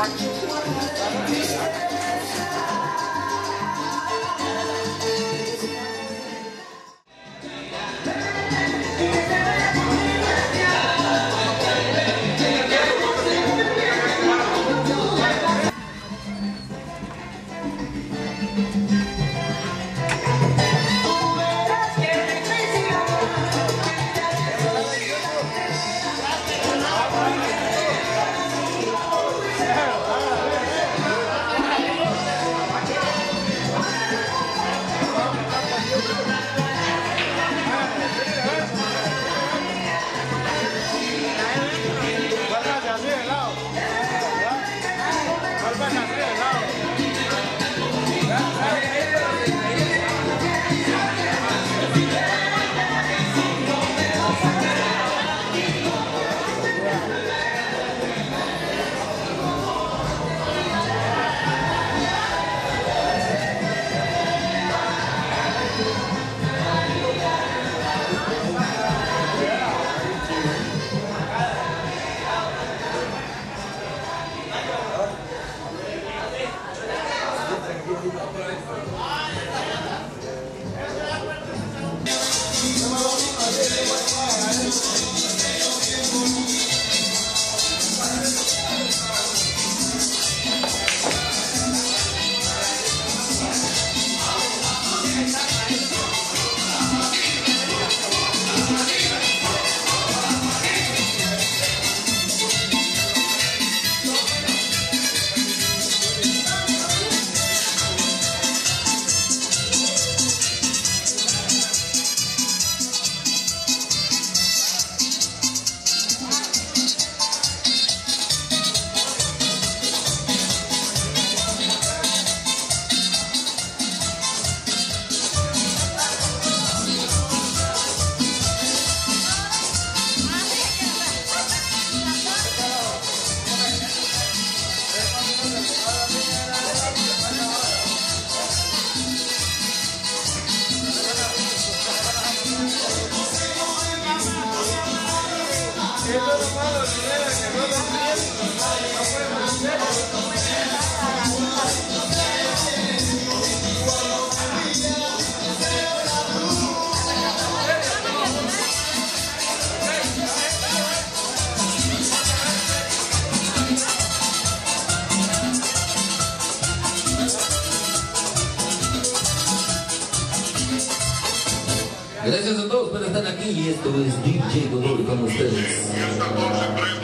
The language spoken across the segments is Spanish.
March to jest DJ Godory Pan Usteris. Jest na to, że przed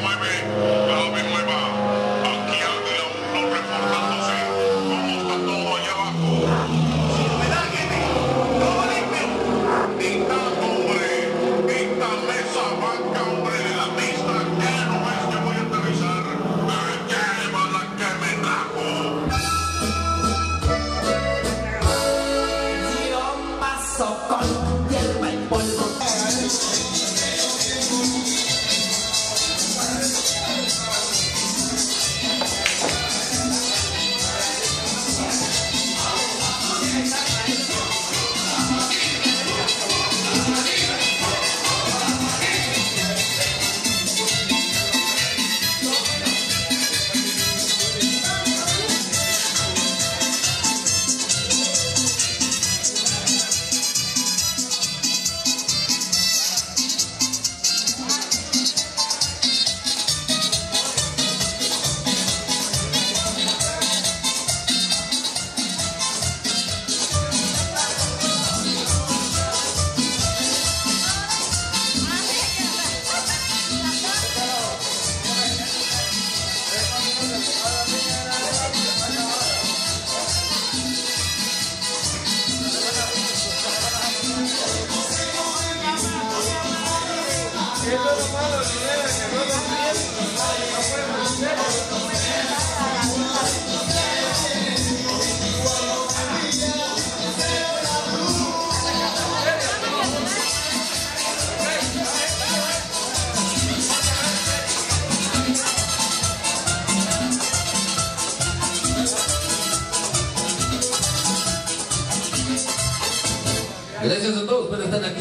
Gracias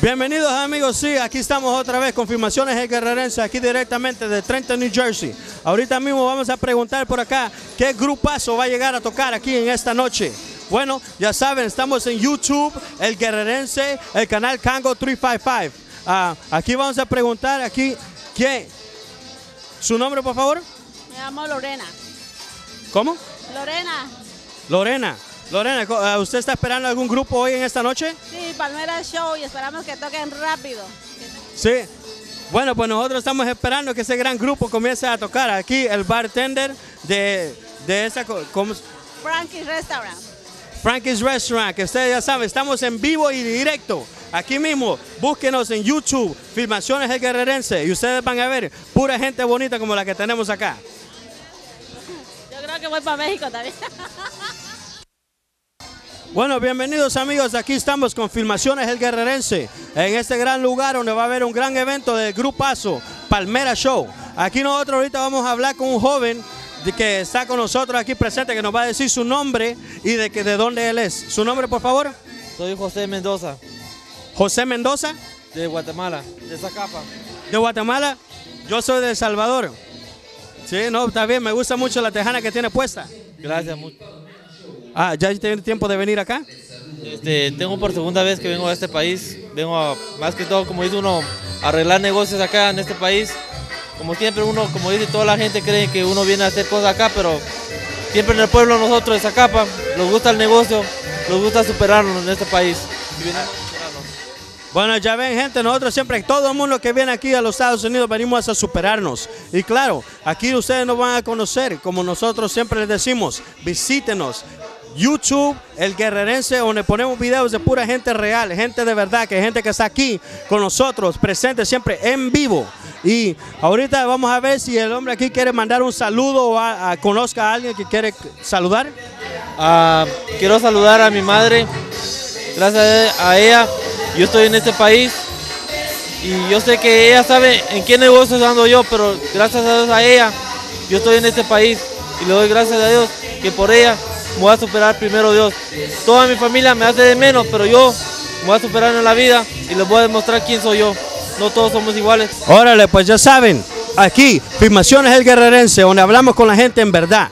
Bienvenidos amigos, sí, aquí estamos otra vez, confirmaciones el guerrerense, aquí directamente de Trenton, New Jersey. Ahorita mismo vamos a preguntar por acá qué grupazo va a llegar a tocar aquí en esta noche. Bueno, ya saben, estamos en YouTube, el guerrerense, el canal Kango 355. Ah, aquí vamos a preguntar, aquí, ¿qué? ¿Su nombre, por favor? Me llamo Lorena. ¿Cómo? Lorena. Lorena. Lorena, ah, ¿usted está esperando algún grupo hoy en esta noche? Sí, Palmera Show y esperamos que toquen rápido. Sí. Bueno, pues nosotros estamos esperando que ese gran grupo comience a tocar. Aquí el bartender de, de esa... ¿cómo Frankie's Restaurant. Frankie's Restaurant, que ustedes ya saben, estamos en vivo y directo. Aquí mismo, búsquenos en YouTube, Filmaciones El Guerrerense, y ustedes van a ver pura gente bonita como la que tenemos acá. Yo creo que voy para México también. Bueno, bienvenidos amigos, aquí estamos con Filmaciones El Guerrerense, en este gran lugar donde va a haber un gran evento del Grupazo, Palmera Show. Aquí nosotros ahorita vamos a hablar con un joven que está con nosotros aquí presente, que nos va a decir su nombre y de, que, de dónde él es. ¿Su nombre, por favor? Soy José Mendoza, José Mendoza, de Guatemala, de Zacapa. de Guatemala. Yo soy de El Salvador. Sí, no, está bien, me gusta mucho la tejana que tiene puesta. Gracias mucho. Ah, ¿ya tiene tiempo de venir acá? Este, tengo por segunda vez que vengo a este país. Vengo a, más que todo, como dice uno, a arreglar negocios acá en este país. Como siempre uno, como dice toda la gente, cree que uno viene a hacer cosas acá, pero siempre en el pueblo nosotros de Zacapa nos gusta el negocio, nos gusta superarnos en este país. Bueno, ya ven gente, nosotros siempre, todo el mundo que viene aquí a los Estados Unidos venimos a superarnos. Y claro, aquí ustedes nos van a conocer, como nosotros siempre les decimos, visítenos. YouTube, el guerrerense, donde ponemos videos de pura gente real, gente de verdad, que gente que está aquí con nosotros, presente siempre en vivo. Y ahorita vamos a ver si el hombre aquí quiere mandar un saludo o a- conozca a alguien que quiere saludar. Ah, quiero saludar a mi madre. Gracias a ella, yo estoy en este país. Y yo sé que ella sabe en qué negocios ando yo, pero gracias a Dios a ella, yo estoy en este país. Y le doy gracias a Dios que por ella voy a superar primero Dios. Toda mi familia me hace de menos, pero yo me voy a superar en la vida y les voy a demostrar quién soy yo. No todos somos iguales. Órale, pues ya saben, aquí, Filmaciones El Guerrerense, donde hablamos con la gente en verdad.